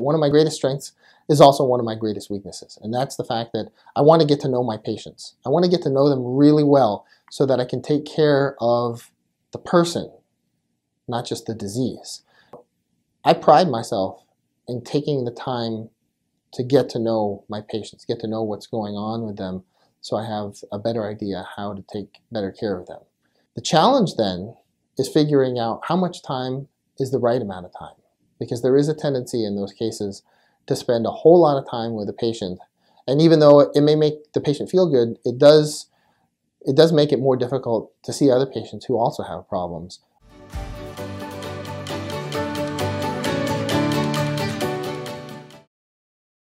one of my greatest strengths is also one of my greatest weaknesses. And that's the fact that I want to get to know my patients. I want to get to know them really well so that I can take care of the person, not just the disease. I pride myself in taking the time to get to know my patients, get to know what's going on with them so I have a better idea how to take better care of them. The challenge then is figuring out how much time is the right amount of time because there is a tendency in those cases to spend a whole lot of time with a patient. And even though it may make the patient feel good, it does it does make it more difficult to see other patients who also have problems